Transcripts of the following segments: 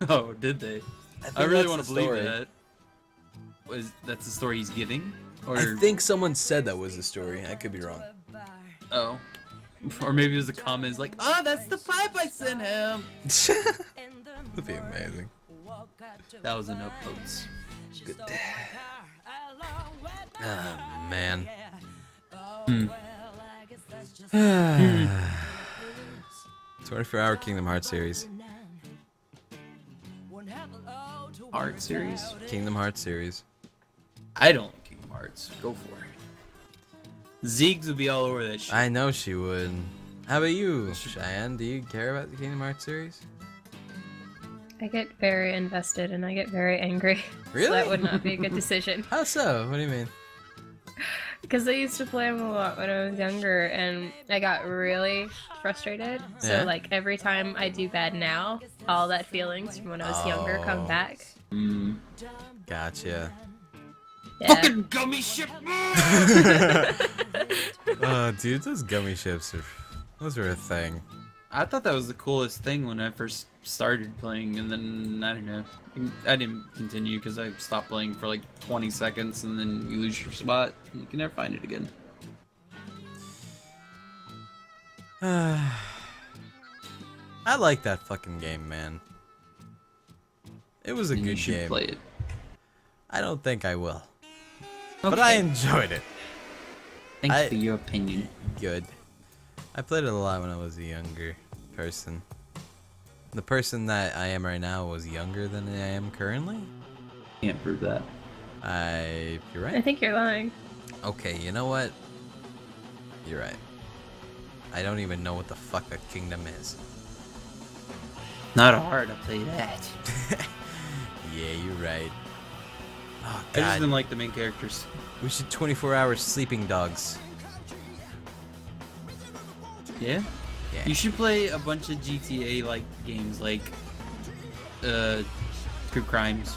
Oh, did they? I, I really want to believe story. that. Was that's the story he's giving? Or I think someone said that was the story. I could be wrong. oh, or maybe it was a comment like, "Oh, that's the pipe I sent him." That'd be amazing. That was enough votes. Good. Ah man. Hmm. 24 hour Kingdom Hearts series. Art series. Kingdom Hearts series. I don't like Kingdom Hearts. Go for it. Zeeks would be all over that shit. I know she would. How about you, Cheyenne? Do you care about the Kingdom Hearts series? I get very invested and I get very angry. Really? So that would not be a good decision. How so? What do you mean? Because I used to play them a lot when I was younger and I got really frustrated. So, Yeah? like, every time I do bad now, all that feelings from when I was younger Oh. come back. Mm. Gotcha. Yeah. Fucking gummy ship. oh, dude, those gummy ships are. Those are a thing. I thought that was the coolest thing when I first started playing, and then I don't know. I didn't continue because I stopped playing for like 20 seconds, and then you lose your spot. And you can never find it again. I like that fucking game, man. It was a And you good should game. play it. I don't think I will. But I enjoyed it. Thanks I- for your opinion. Good. I played it a lot when I was a younger person. The person that I am right now was younger than I am currently. Can't prove that. I. You're right. I think you're lying. Okay, you know what? You're right. I don't even know what the fuck a kingdom is. Not hard to play that. Yeah, you're right. Oh I just didn't like the main characters. we should 24 hour sleeping dogs. Yeah? Yeah. You should play a bunch of GTA like games like uh True Crimes.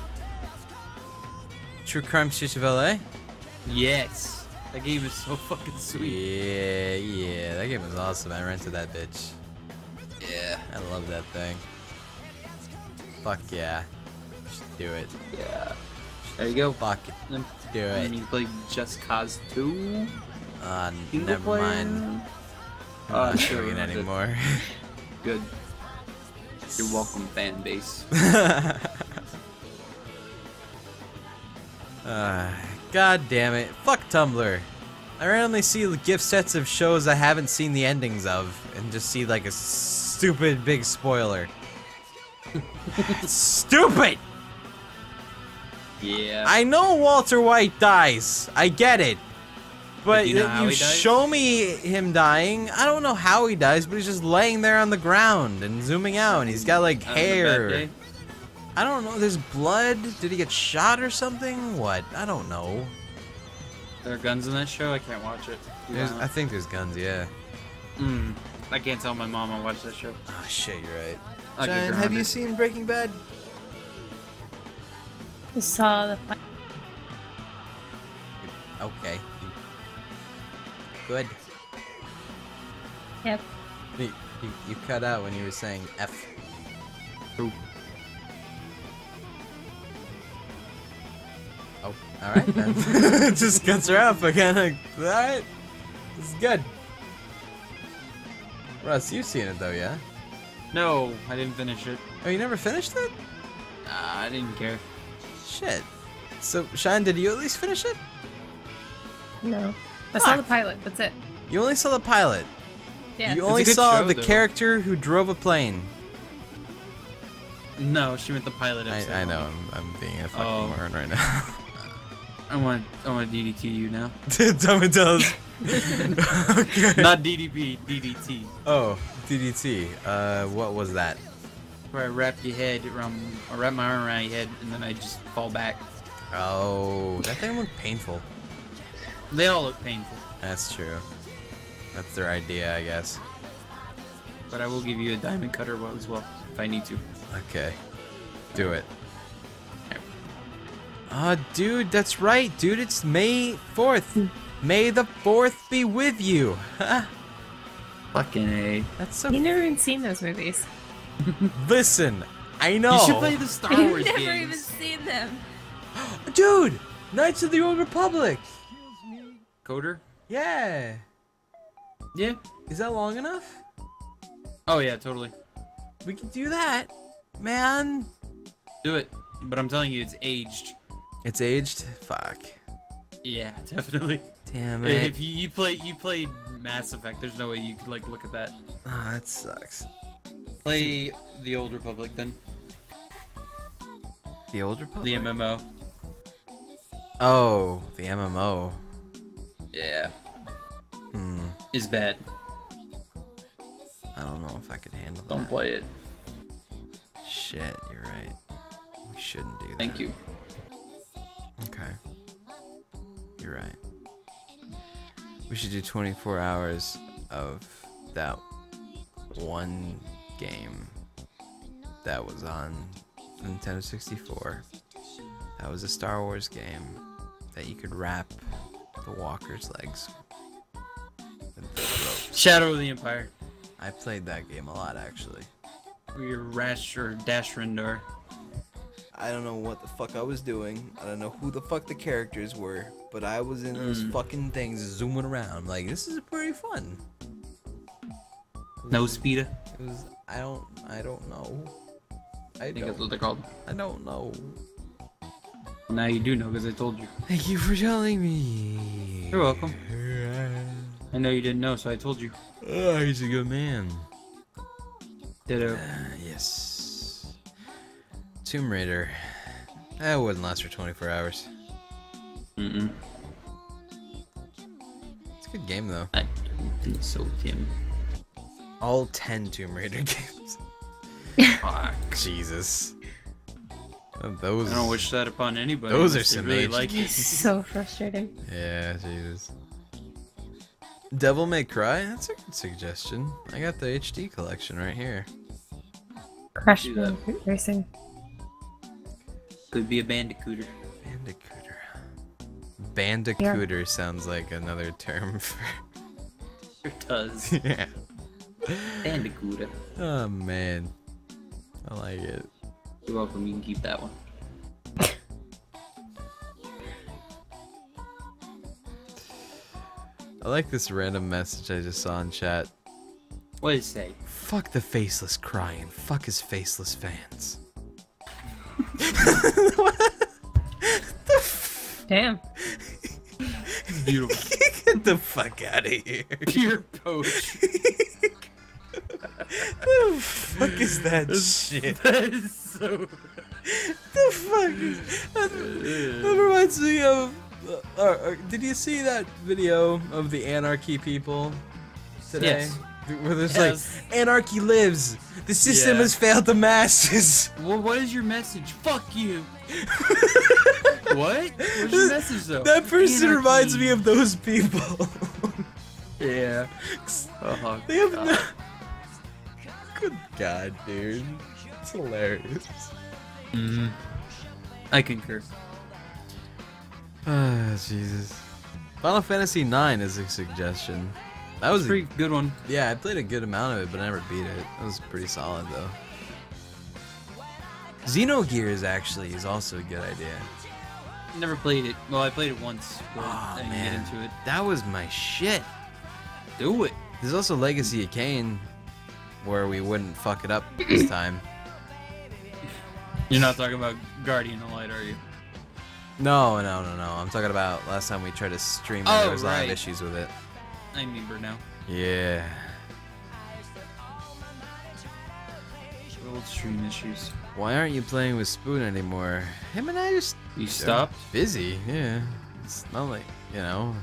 True Crime Streets of LA? Yes. That game is so fucking sweet. Yeah, yeah, that game was awesome. I rented that bitch. Yeah. I love that thing. Fuck yeah. Do it. Yeah. There you go. Fuck it. Do it. you play Just Cause 2. Uh, Single never player. mind. I'm Uh, not sure, doing it anymore. Good. You're welcome, fan base. uh, God damn it. Fuck Tumblr. I randomly see gift sets of shows I haven't seen the endings of and just see like a stupid big spoiler. stupid! Yeah. I know Walter White dies. I get it. But do you know you, how dies? show me him dying. I don't know how he dies, but he's just laying there on the ground and zooming out, and he's got like Having a hair. I don't know. There's blood. Did he get shot or something? What? I don't know. There are guns in that show? I can't watch it. There's, I think there's guns. Yeah. Mm. I can't tell my mom I watched that show. Oh shit, you're right. I'll get Giant, have you seen Breaking Bad? I saw the fi- Okay. Good. Yep. You, you, you cut out when you were saying F. Ooh. Oh, all right then. Just cuts her off again. Like, all right, this is good. Russ, you've seen it though, yeah? No, I didn't finish it. Oh, you never finished it? Nah, I didn't care. Shit. So, Shine, did you at least finish it? No. I saw the pilot, that's it. You only saw the pilot. Yeah. You only saw show, the though. character who drove a plane. No, she meant the pilot episode. I, I know. I'm, I'm being a fucking Oh. moron right now. I want, I want to DDT you now. Tell me, tell us. okay. Not DDP, DDT. Oh, DDT. Uh, what was that? Where I wrap your head around, I wrap my arm around your head, and then I just fall back. Oh, that thing looked painful. They all look painful, That's true. That's their idea, I guess. but I will give you a diamond cutter as well if I need to. Okay. Do it. Ah, dude, that's right, dude. It's May 4th. May the 4th be with you. Fucking a. that's so. You never even seen those movies. Listen, I know. You should play the Star Wars games. I've never games. even seen them. Dude, Knights of the Old Republic. KOTOR? Yeah. Yeah. Is that long enough? Oh yeah, totally. We can do that, man. Do it. But I'm telling you, it's aged. It's aged. Fuck. Yeah, definitely. Damn it. If you, you play you played Mass Effect, there's no way you could like look at that. Ah, that sucks. Play the Old Republic then. The Old Republic. The MMO. Oh, the MMO. Yeah. Hmm. Is bad. I don't know if I could handle Don't that. play it. Shit, you're right. We shouldn't do that. Thank you. Okay. You're right. We should do 24 hours of that one game that was on Nintendo 64. That was a Star Wars game that you could wrap the walker's legs with the ropes. Shadow of the Empire. I played that game a lot actually. Or your Rash or Dash Rendar. I don't know what the fuck I was doing. I don't know who the fuck the characters were, but I was in those Mm. fucking things zooming around. Like this is pretty fun. Snowspeeder. It was. I don't. I don't know. I I think that's don't. what they're called. I don't know. Now you do know because I told you. Thank you for telling me. You're welcome. I know you didn't know, so I told you. Oh, he's a good man. Ditto. Uh, yes. Tomb Raider. That wouldn't last for 24 hours. Mm-mm. It's a good game though. I don't think so, Tim. All 10 Tomb Raider games. Fuck. Jesus. Those. I don't wish that upon anybody. Those are they some really like it. so frustrating. Yeah, Jesus. Devil May Cry? That's a good suggestion. I got the HD collection right here. Crash Bandicoot Racing. Could be a bandicooter. Bandicooter. Bandicooter sounds like another term for. It does. yeah. Bandicooter. Oh man. I like it. You're welcome. You can keep that one. I like this random message I just saw in chat. What does it say? Fuck the faceless crying. Fuck his faceless fans. Damn. Beautiful. Get the fuck out of here. Pure poach. Fuck is that shit? that is so. the fuck is that, that reminds me of uh, uh, did you see that video of the anarchy people today Yes. where there's Yes. like anarchy lives the system Yeah. has failed the masses Well, what is your message? Fuck you. what? What's your message though? that person Anarchy. reminds me of those people Yeah. Oh, they have God. no good god dude it's hilarious Mhm. I concur. ah jesus final fantasy 9 is a suggestion that was a Pretty good one. Yeah, I played a good amount of it, but I never beat it. It was pretty solid though. Xenogears actually is also a good idea. Never played it. Well, I played it once, but Aw, I didn't man. get into it. That was my shit. Do it. There's also Legacy of Kain, where we wouldn't fuck it up this time. You're not talking about Guardian of Light, are you? No, no, no, no. I'm talking about last time we tried to stream it. there Oh, was a lot of issues with it. I remember now. Yeah. Old stream issues. Why aren't you playing with Spoon anymore? Him and I just You stopped? busy. Yeah. It's not like you know.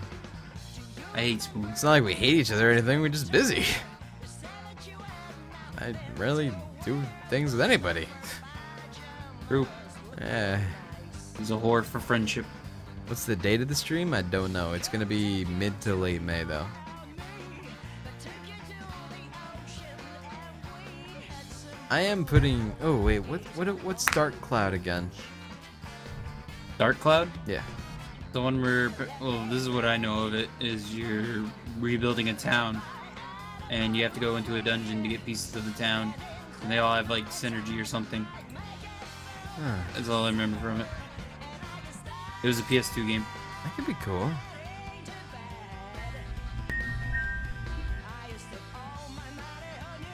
I hate Spoon. It's not like we hate each other or anything. We're just busy. I rarely do things with anybody. True. Yeah. He's a whore for friendship. What's the date of the stream? I don't know. It's gonna be mid to late May though. I am putting. Oh wait, what what what's Dark Cloud again? Dark Cloud? Yeah. The one where, well, this is what I know of it, is you're rebuilding a town, and you have to go into a dungeon to get pieces of the town, And they all have like synergy or something. Huh, That's all I remember from it. It was a PS2 game. that could be cool.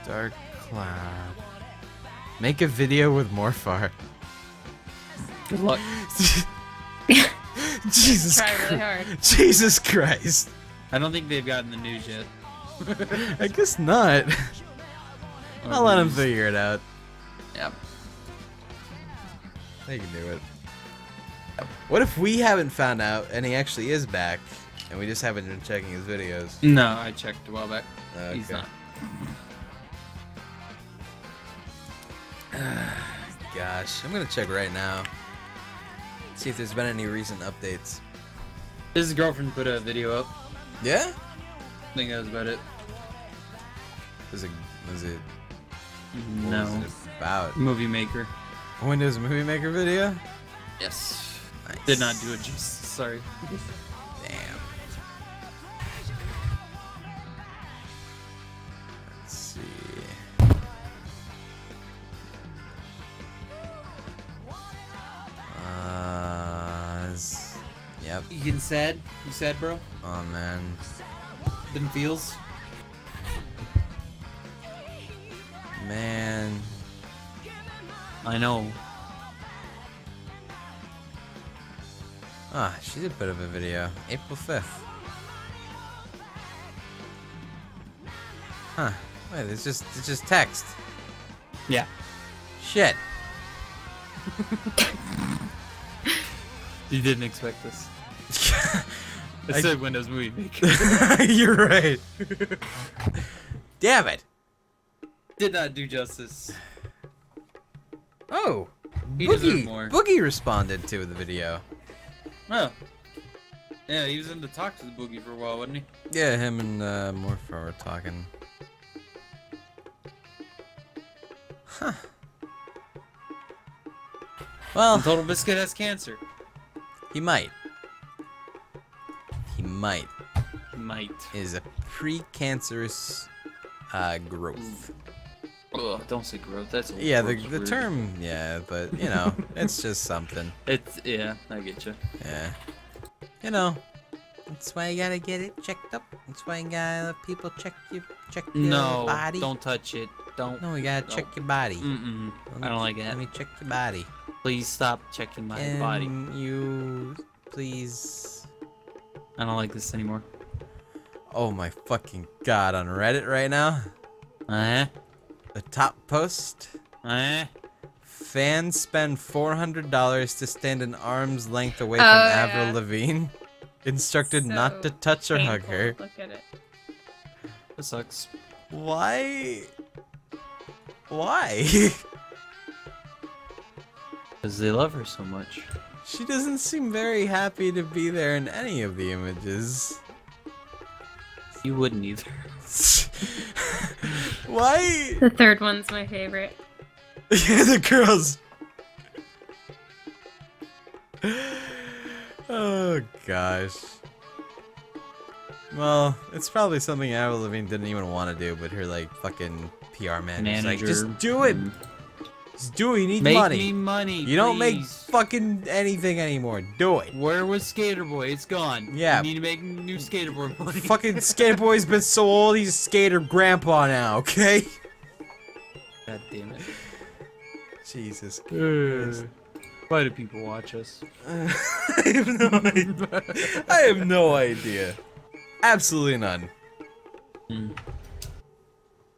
Dark Cloud. Make a video with Morphar. Good luck. Jesus Try really hard. Jesus Christ. I don't think they've gotten the news yet. I guess not. I'll let him figure it out. Yeah. They can do it. What if we haven't found out and he actually is back and we just haven't been checking his videos? No, I checked a while back. He's not. Gosh, I'm gonna check right now. See if there's been any recent updates. His girlfriend put a video up. Yeah? I think that was about it. Was it was it what No. was it about? Movie Maker. Windows Movie Maker video? Yes. Nice. Did not do it justice. Sorry. Damn. Let's see. Uh, yep. You getting sad? You sad, bro? Oh man. Them feels? Man. I know. Ah, she did put up a video. April 5th. Huh. Wait, it's just it's just text. Yeah. Shit. You didn't expect this. It I- said Windows Movie Maker. You're right. Damn it. Did not do justice. Oh. He Boogie, more. Boogie responded to the video. Oh. Yeah, he was in the talk to the boogie for a while, wasn't he? Yeah, him and uh, Morpho were talking. Huh. Well, And Total Biscuit has cancer. he might. Might. Might. Is a pre-cancerous uh, growth. Ugh, don't say growth. That's Yeah, the, the term, yeah, but you know, it's just something. It's yeah, I get you. Yeah. You know, that's why you gotta get it checked up. That's why you gotta let people check you, check your No, body. don't touch it. Don't. No, we gotta no. check your body. Mm-mm. I don't like it. Let that. me check your body. Please stop checking my Can body. you please? I don't like this anymore. Oh my fucking god! On Reddit right now, Uh-huh. the top post: huh. Uh fans spend four hundred dollars to stand an arm's length away Oh, from yeah. Avril Lavigne. Instructed not to touch or hug her. Look at it. That sucks. Why? Why? Because they love her so much. She doesn't seem very happy to be there in any of the images. You wouldn't either. Why? The third one's my favorite. yeah, the girls. oh gosh. Well, it's probably something Avril Lavigne didn't even want to do, but her like fucking PR man is like, just do it. Mm. Just do it. You need Make money. me money. you don't make fucking anything anymore. Do it. Where was Skater Boy? It's gone. Yeah. You need to make new Skater Boy money. fucking skater boy's been so old, he's a skater grandpa now. Okay. God damn it. Jesus. Uh, Why do people watch us? I have no idea. I have no idea. Absolutely none.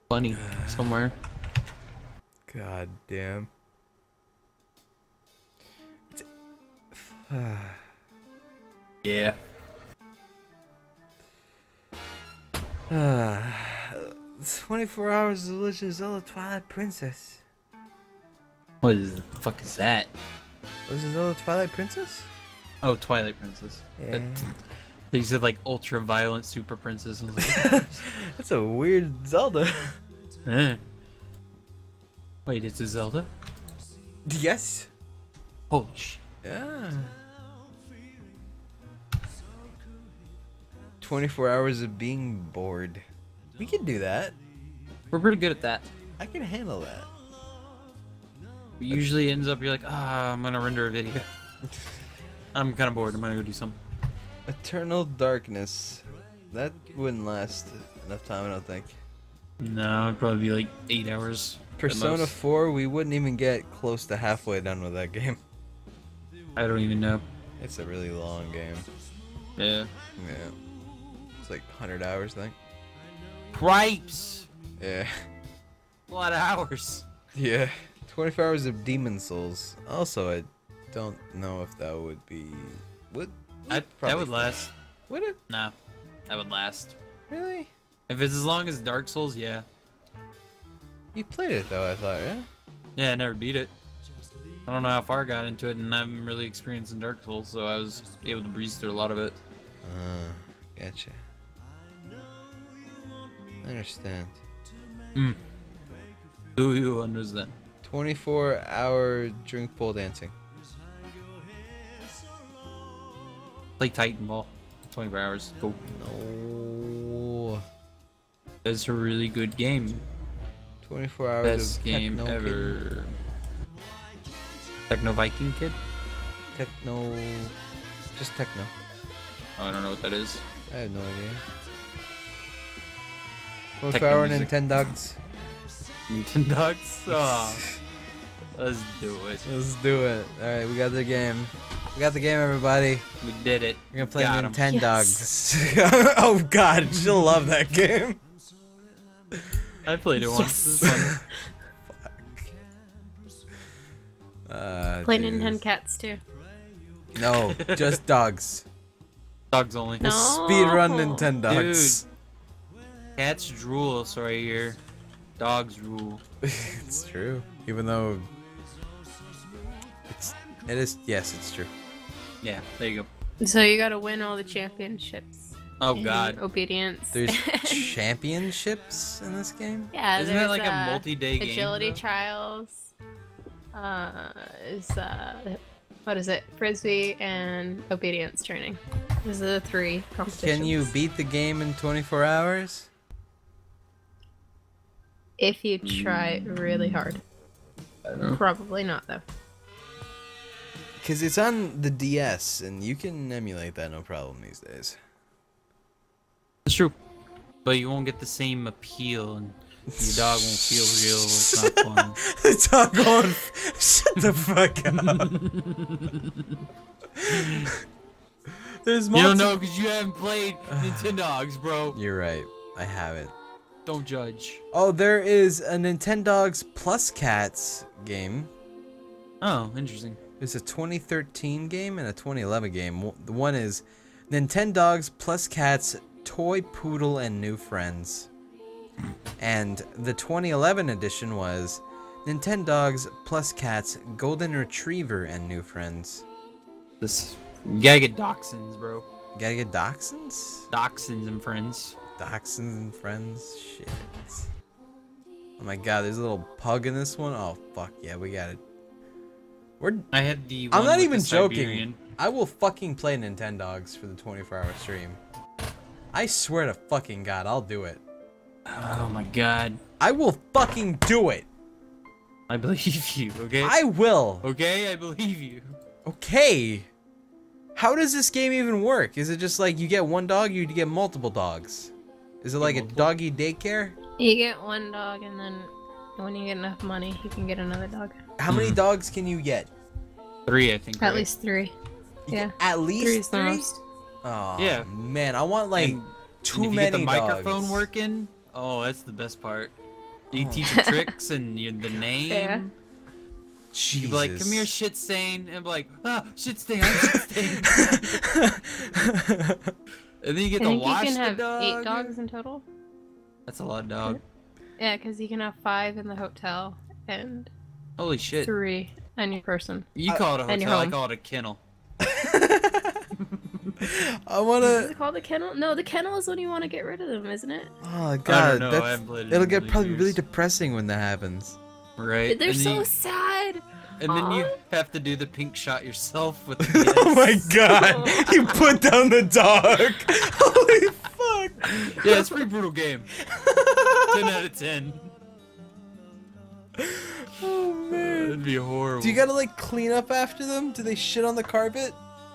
Funny somewhere. God damn. Yeah. Uh, 24 hours of Legend of Zelda Twilight Princess. What is the fuck is that? Was it Zelda Twilight Princess? Oh, Twilight Princess. Yeah. They said like ultra violent super princess. I was like, That's a weird Zelda. Wait, it's a Zelda? yes. Holy shit. Yeah. 24 hours of being bored. We can do that. We're pretty good at that. I can handle that. Usually ends up you're like, ah, I'm gonna render a video. I'm kind of bored. I'm gonna go do something. Eternal Darkness. That wouldn't last enough time, I don't think. No, it'd probably be like eight hours. Persona 4, we wouldn't even get close to halfway done with that game. I don't even know. It's a really long game. Yeah. Yeah. It's like 100 hours, I think. Cripes. Yeah. A lot of hours. Yeah. 24 hours of Demon Souls. Also, I don't know if that would be. Would. I, that would last. Would it? Nah, that would last. Really? If it's as long as Dark Souls, yeah. You played it though, I thought, yeah? Yeah, I never beat it. I don't know how far I got into it, and I'm really experienced in Dark Souls, so I was able to breeze through a lot of it. Uh, gotcha. I understand. Mm. Do you understand? 24 hour drink pole dancing. Play Titan Ball. 24 hours. Go. No. It's a really good game. 24 hours Best of game techno kid- ever. Techno Viking Kid? Techno. Just techno. Oh, I don't know what that is. I have no idea. 24 Techno hour music. Nintendogs. Nintendogs? Oh, ah. let's do it. Let's do it. Alright, we got the game. We got the game, everybody. We did it. We're gonna play Got 'em. Nintendogs. oh god, she'll love that game. I played it once. This is fun. Uh, Play dude. Nintendo Cats too. No, just dogs. Dogs only. No. Speed run Nintendogs. Cats drool, so right here. Dogs rule. it's true. Even though it's it is yes, it's true. Yeah, there you go. So you gotta win all the championships. Oh god. Obedience. There's championships in this game. yeah, Isn't that like a uh, multi-day game? Agility trials. Uh, is uh, what is it? Frisbee and obedience training. Those are the three competitions. Can you beat the game in 24 hours? If you try really hard. I don't know. Probably not though. Because it's on the DS, and you can emulate that no problem these days. It's true. But you won't get the same appeal, and your dog won't feel real. It's not fun. the dog going. Shut the fuck up. There's you don't know because you haven't played Nintendogs, bro. You're right. I haven't. Don't judge. Oh, there is a Nintendogs Plus Cats game. Oh, interesting. It's a 2013 game and a 2011 game. The one is Nintendogs Plus Cats Toy Poodle and New Friends. And the 2011 edition was Nintendogs Plus Cats Golden Retriever and New Friends. This you gotta get Dachshunds, bro. Gotta get Dachshunds? Dachshunds and friends. Dachshunds and Friends? Shit. Oh my god, there's a little pug in this one? Oh fuck yeah, we got it. We're I had the. I'm not even joking. Siberian. I will fucking play Nintendogs for the 24 hour stream. I swear to fucking god, I'll do it. Oh my god. I will fucking do it. I believe you. Okay. I will. Okay, I believe you. Okay. How does this game even work? Is it just like you get one dog, you get multiple dogs? Is it like a doggy daycare? You get one dog, and then when you get enough money, you can get another dog. How many Mhm. dogs can you get? Three, I think. At right? least three. You Yeah. At least Three is the three? Most. Oh, Yeah. man, I want like And- too and if you many get the microphone dogs. working, oh, that's the best part. You Oh. teach the tricks and you, the name. Yeah. Jesus. You'd be like, come here, shit stain, and be like, ah, shit stain, I'm shit stain. and then you get I to think you can the have dog. eight dogs in total. That's a lot of dog. Yeah, because you can have five in the hotel and Holy shit. three on your person. You call it a hotel, I home. call it a kennel. I wanna. Is it called the kennel? No, the kennel is when you want to get rid of them, isn't it? Oh I god, don't know, I that's, it it'll get really probably really depressing when that happens. Right? They're and so you, sad. and then you have to do the pink shot yourself with the oh my yes. god, you put down the dog. Holy fuck. Yeah, it's a pretty brutal game. 10 out of 10. Oh man. That'd be horrible. Do you gotta like clean up after them? Do they shit on the carpet?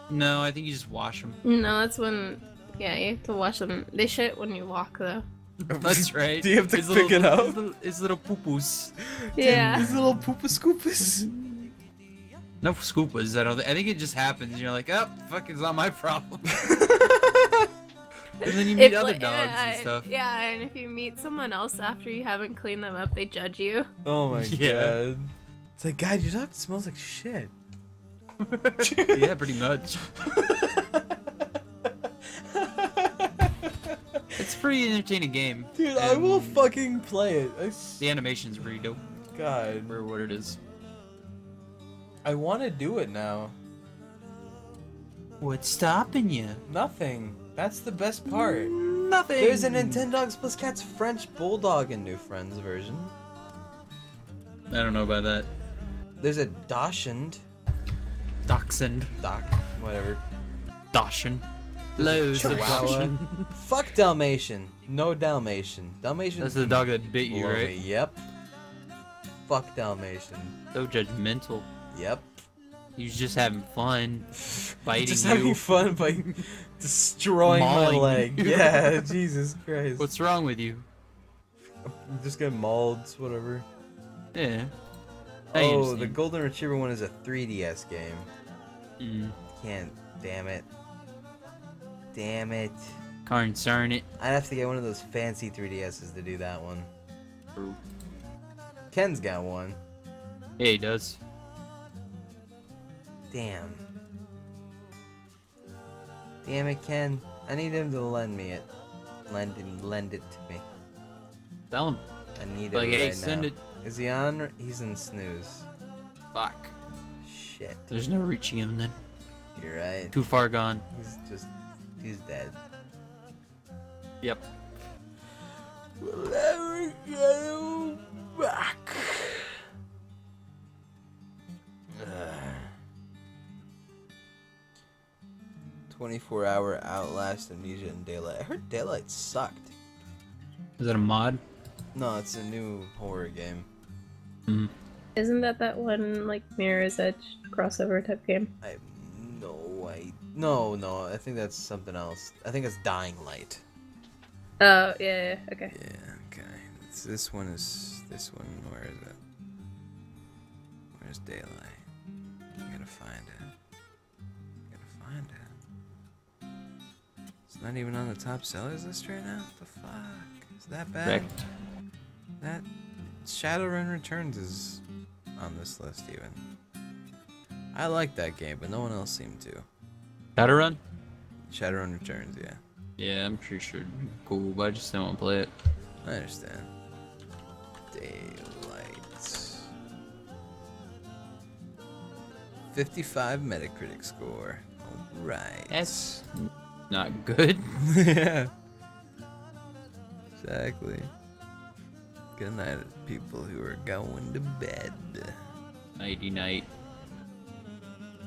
No, I think you just wash them. No, that's when. Yeah, you have to wash them. They shit when you walk, though. That's right. Do you have to His pick little, it up? His little, his little poo-poos. Yeah. These little poopa scoopas. No scoopas. I don't. Think, I think it just happens. and You're like, oh, fuck, it's not my problem. and then you meet If, other dogs uh, and stuff. Yeah, and if you meet someone else after you haven't cleaned them up, they judge you. oh my Yeah. god. It's like, God, your dog smells like shit. yeah, pretty much. It's a pretty entertaining game. Dude, I will fucking play it. I The animation's pretty dope God, for what it is. I want to do it now. What's stopping you? Nothing. That's the best part. Nothing. There's a Nintendogs plus Cats French Bulldog in New Friends version. I don't know about that. There's a Dachshund. Dachshund. Doc, whatever. Dachshund. Loads of Dachshund. Fuck Dalmatian. No Dalmatian. Dalmatian. That's the dog that bit you, right? Yep. Fuck Dalmatian. So judgmental. Yep. He was just having fun. Biting Just you. having fun by destroying my leg. you. Yeah, Jesus Christ. What's wrong with you? I'm Just get mauled, whatever. Yeah. I Oh, the. Golden Retriever one is a 3DS game. Mm. Can't. Damn it. Damn it. Concern it. I'd have to get one of those fancy 3DSs to do that one. Ken's got one. Yeah, he does. Damn. Damn it, Ken. I need him to lend me it. Lend him, lend it to me. Tell him. I need Like, it hey, right send now. it. Is he on? He's in snooze. Fuck. Shit. There's no reaching him then. You're right. Too far gone. He's just. He's dead. Yep. We'll never get him back. Ugh. 24 hour Outlast Amnesia and Daylight. I heard Daylight sucked. Is that a mod? No, it's a new horror game. Mm. Isn't that that one like Mirror's Edge crossover type game? I no idea. No, no, I think that's something else. I think it's Dying Light. Oh yeah, yeah okay. Yeah, okay. It's, this one is. This one, where is it? Where's Daylight? I gotta find it. I gotta find it. It's not even on the top sellers list right now? What the fuck? Is that bad? Correct. That Shadowrun Returns is on this list even. I like that game, but no one else seemed to. Shadowrun? Shadowrun Returns, yeah. Yeah, I'm pretty sure cool, but I just don't want to play it. I understand. Daylight. 55 Metacritic score. Alright. That's not good. yeah. Exactly. Good night, people who are going to bed. Nighty night.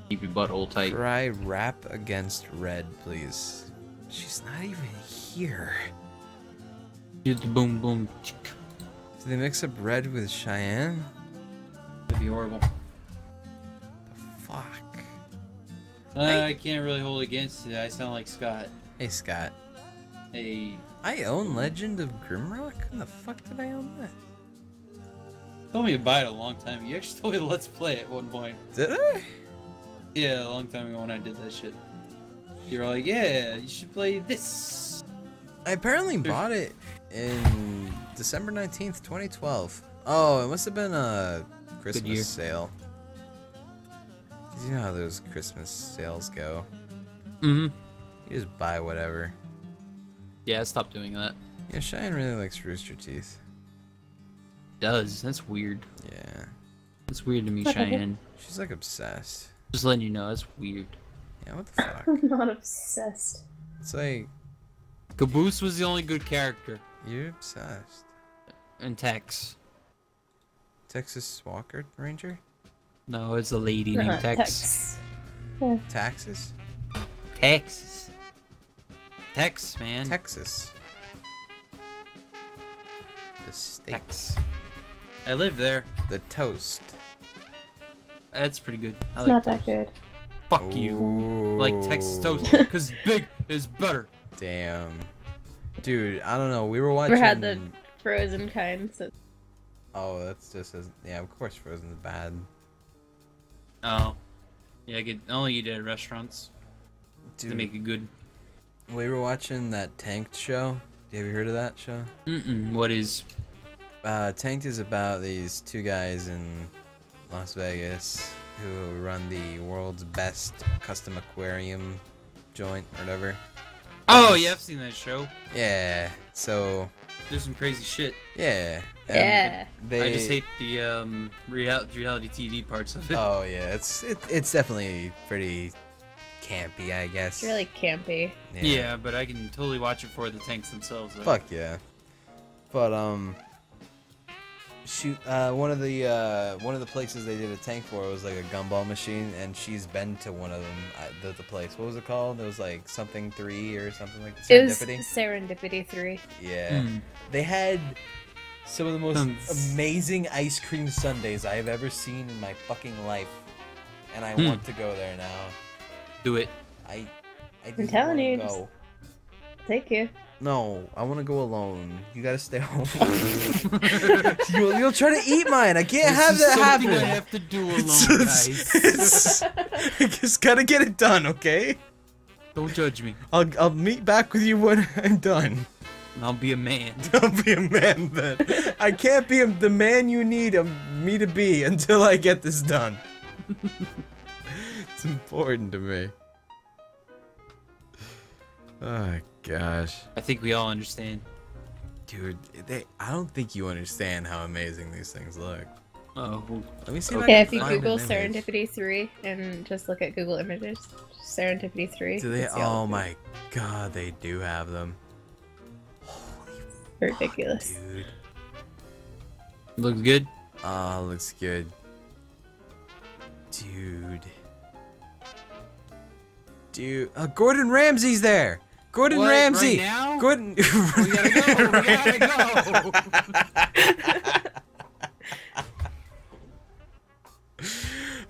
Keep your butthole tight. Try rap against red, please. She's not even here. Do the boom boom. Did they mix up red with Cheyenne? That'd be horrible. The fuck. Uh, I can't really hold against it. I sound like Scott. Hey, Scott. Hey, I own Legend of Grimrock? When the fuck did I own that? told me to buy it a long time. Ago. You actually told me to let's play it at one point. Did I? Yeah, a long time ago when I did that shit. You were like, yeah, you should play this. I apparently bought it in December 19th, 2012. Oh, it must have been a year. Christmas sale. 'Cause you know how those Christmas sales go. Mm-hmm. You just buy whatever. Yeah, stop doing that. Yeah, Cheyenne really likes Rooster Teeth. Does that's weird. Yeah. That's weird to me, Cheyenne. She's like obsessed. Just letting you know, that's weird. Yeah, what the fuck? I'm not obsessed. It's like, Caboose was the only good character you're obsessed. in Tex. Texas Walker Ranger? No, it's a lady named Tex. Taxes? Texas. Tex, man. Texas. The state. Tex. I live there. The toast. That's pretty good. I It's not like that good. Fuck you. Like Texas toast, because big is better. Damn. Dude, I don't know. We were watching. Never had the frozen kind. So Oh, that's just as yeah. Of course, Frozen's bad. Oh. Yeah, I get only eat at restaurants Dude, to make it good. We were watching that Tanked show. Have you heard of that show? Mm-mm. What is? Uh, Tanked is about these two guys in Las Vegas who run the world's best custom aquarium joint or whatever. Oh yeah, I've seen that show. Yeah. So There's some crazy shit. yeah. yeah. They, I just hate the um real- reality TV parts of it. Oh yeah, it's it, it's definitely pretty campy, I guess. It's really campy. yeah. but I can totally watch it for the tanks themselves. though. Fuck yeah. But um shoot uh one of the uh one of the places they did a tank for was like a gumball machine and she's been to one of them uh, the, the place. What was it called? It was like something 3 or something like It was Serendipity. Serendipity 3. Yeah. Mm. They had some of the most Sounds- amazing ice cream sundaes I have ever seen in my fucking life. And I Hmm. want to go there now. Do it. I I just telling you, go. just- Take you. No, I want to go alone. You gotta stay home. you'll, you'll try to eat mine. I can't have This is that something happen. I have to do alone, It's guys. just- it's- I just gotta get it done, okay? Don't judge me. I'll I'll meet back with you when I'm done. I'll be a man. I'll be a man then. I can't be the man you need um, me to be until I get this done. It's important to me. Oh gosh. I think we all understand. Dude, they I don't think you understand how amazing these things look. Oh, well, Let me see if I Yeah, can if you find Google. Serendipity 3 and just look at Google Images, Serendipity 3. Do they? you'll see all Oh of it. my god, they do have them. Holy Ridiculous. dude. looks good. Oh, looks good. Dude. Dude. Uh, Gordon Ramsay's there! Gordon What, Ramsay! right now? Gordon. We gotta go. We gotta go.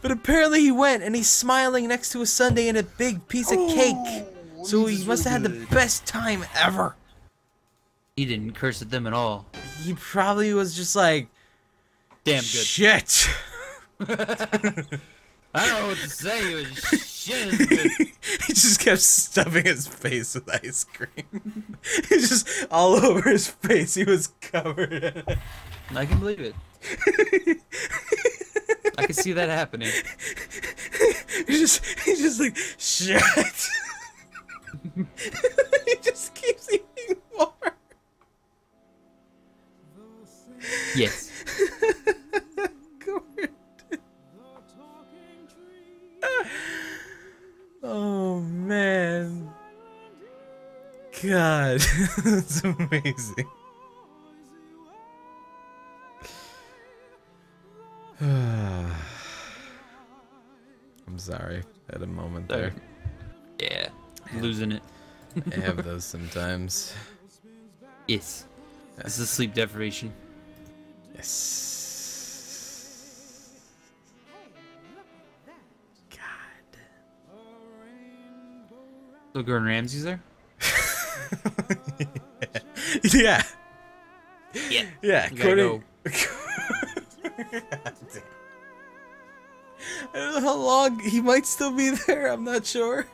But apparently he went and he's smiling next to a sundae and a big piece of cake. So he must have had the best time ever. He didn't curse at them at all. He probably was just like, Damn good. shit. I don't know what to say. It was shit is good. he just kept stuffing his face with ice cream. It's just all over his face. He was covered in it. I can believe it. I can see that happening. He's just, he's just like, shit. he just keeps eating more. Yes. that's amazing. I'm sorry. I had a moment there. Yeah. Losing it. I have those sometimes. Yes. This is sleep deprivation. Yes. God. So Gordon Ramsay's there? yeah. Yeah. Yeah. Gotta I don't know how long he might still be there. I'm not sure.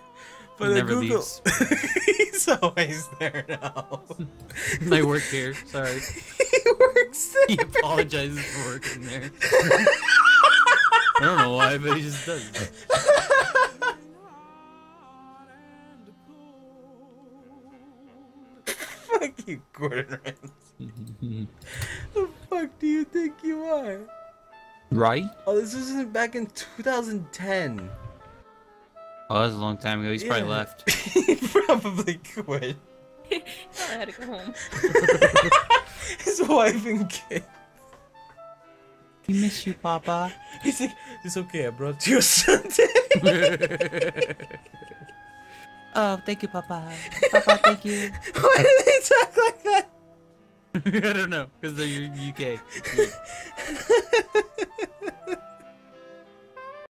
But He never Google, leaves. he's always there now. I work here. Sorry. he works there. He apologizes for working there. I don't know why, but he just does. You, Gordon Ramsay. the fuck do you think you are? Right? Oh, this isn't back in 2010. Oh, that was a long time ago. He's probably left. he probably quit. I had to go home. His wife and kid. We miss you, Papa. He's like, it's okay, I brought you a Sunday. Oh, thank you, Papa. Papa, thank you. Why do they talk like that? I don't know because they're UK.